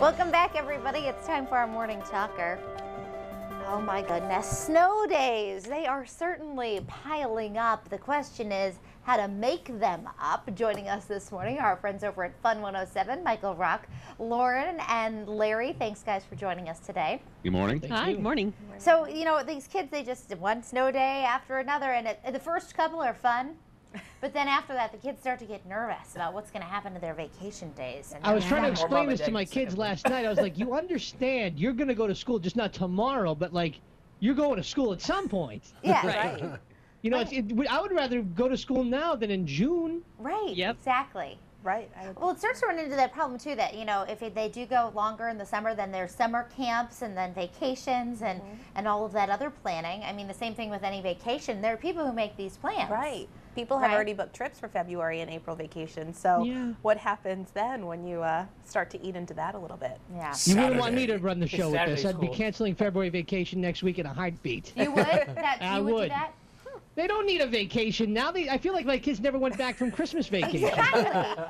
Welcome back, everybody. It's time for our morning talker. Oh my goodness, snow days. They are certainly piling up. The question is how to make them up. Joining us this morning are our friends over at Fun 107, Michael Rock, Loren, and Larry. Thanks, guys, for joining us today. Good morning. Hi, good morning. So, you know, these kids, they just one snow day after another, and it, the first couple are fun. But then after that, the kids start to get nervous about what's going to happen to their vacation days. And I was trying to explain this to my kids last night. I was like, you understand, you're going to go to school, just not tomorrow, but like, you're going to school at some point. Yeah, Right. right. You know, it's, it, I would rather go to school now than in June. Right. Yep. Exactly. Right. I would- Well, it starts to run into that problem too. That you know, if they do go longer in the summer, then there's summer camps and then vacations and and all of that other planning. I mean, the same thing with any vacation. There are people who make these plans. Right. People have Right. already booked trips for February and April vacation. So Yeah. what happens then when you uh, start to eat into that a little bit? Yeah. You wouldn't want me to run the It's show with this. Saturday I'd be canceling February vacation next week in a heartbeat. You would? That I you would, do would. That? They don't need a vacation now. They, I feel like my kids never went back from Christmas vacation. Exactly.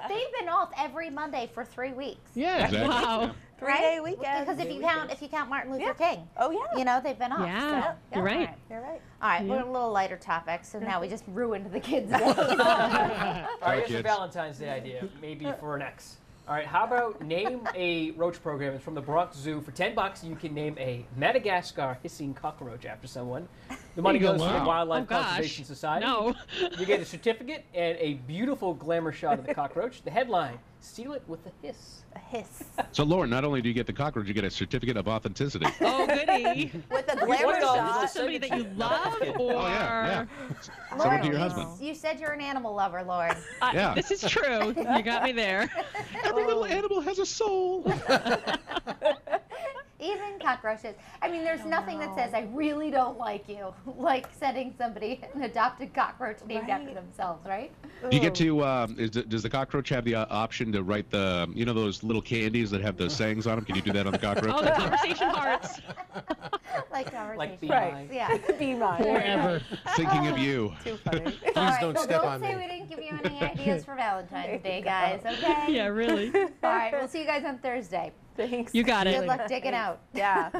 They've been off every Monday for three weeks. Yeah. Exactly. Wow. Three right? day weekend. Because if you count if you count Martin Luther Yeah. King, Oh yeah. you know they've been off. Yeah, so- you're right. All right. You're right. All right, we're a little lighter topic, so now we just ruined the kids. All Sorry, right, here's a. Valentine's Day idea, maybe for an ex. All right, how about name a roach program? It's from the Bronx Zoo. For 10 bucks, you can name a Madagascar hissing cockroach after someone. The money goes go. to the Wildlife Oh, gosh. Conservation Society. No. You get a certificate and a beautiful glamour shot of the cockroach. The headline, Steal It with a Hiss. A hiss. So, Loren, not only do you get the cockroach, you get a certificate of authenticity. Oh, goody. With a What glamour does shot. this Somebody that you love, or Oh, yeah, yeah. Someone to your you, husband. you said you're an animal lover, Loren. I- Yeah. this is true. You got me there. Every little oh. animal has a soul. Even cockroaches. I mean, there's nothing that says I really don't like you, like sending somebody an adopted cockroach named after themselves, right? Do you get to, um, is it, does the cockroach have the uh, option to write the, you know, those little candies that have the sayings on them? Can you do that on the cockroach? Oh, the conversation hearts. Like conversations. Like be Right. mine. Yeah. Be mine. Forever. Thinking of you. Too funny. Please don't step on me. Don't say we didn't give you any ideas for Valentine's Day, guys. Okay. Yeah, really. All right. We'll see you guys on Thursday. Thanks. You got it. Good luck digging out. Yeah.